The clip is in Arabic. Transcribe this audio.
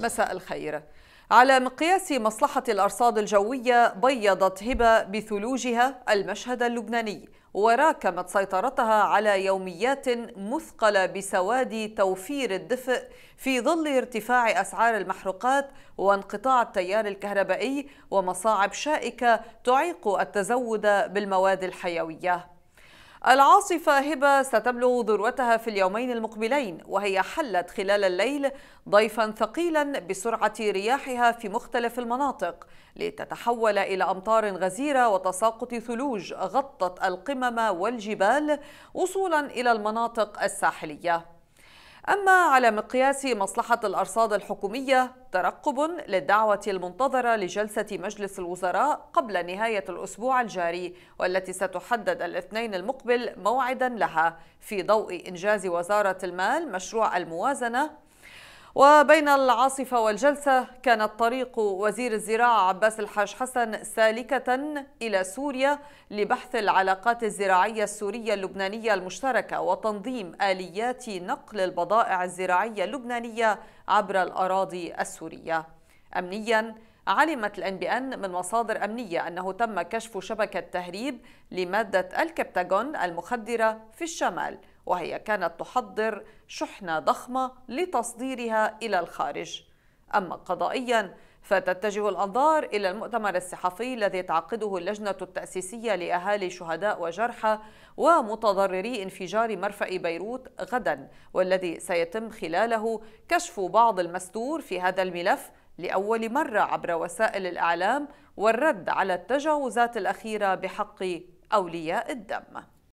مساء الخير. على مقياس مصلحة الأرصاد الجوية بيضت هبة بثلوجها المشهد اللبناني وراكمت سيطرتها على يوميات مثقلة بسواد توفير الدفء في ظل ارتفاع أسعار المحروقات وانقطاع التيار الكهربائي ومصاعب شائكة تعيق التزود بالمواد الحيوية. العاصفة هبة ستبلغ ذروتها في اليومين المقبلين وهي حلت خلال الليل ضيفا ثقيلا بسرعة رياحها في مختلف المناطق لتتحول إلى أمطار غزيرة وتساقط ثلوج غطت القمم والجبال وصولا إلى المناطق الساحلية. أما على مقياس مصلحة الأرصاد الحكومية ترقب للدعوة المنتظرة لجلسة مجلس الوزراء قبل نهاية الأسبوع الجاري والتي ستحدد الاثنين المقبل موعدا لها. في ضوء إنجاز وزارة المال مشروع الموازنة وبين العاصفة والجلسة كانت طريق وزير الزراعة عباس الحاج حسن سالكة إلى سوريا لبحث العلاقات الزراعية السورية اللبنانية المشتركة وتنظيم آليات نقل البضائع الزراعية اللبنانية عبر الأراضي السورية. أمنياً علمت الان بي إن من مصادر أمنية أنه تم كشف شبكة تهريب لمادة الكبتاغون المخدرة في الشمال. وهي كانت تحضر شحنة ضخمة لتصديرها إلى الخارج. أما قضائيا فتتجه الأنظار إلى المؤتمر الصحفي الذي تعقده اللجنة التأسيسية لأهالي شهداء وجرحى ومتضرري انفجار مرفأ بيروت غدا والذي سيتم خلاله كشف بعض المستور في هذا الملف لأول مرة عبر وسائل الإعلام والرد على التجاوزات الأخيرة بحق أولياء الدم.